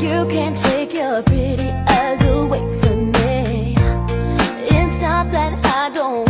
You can't take your pretty eyes away from me. It's not that I don't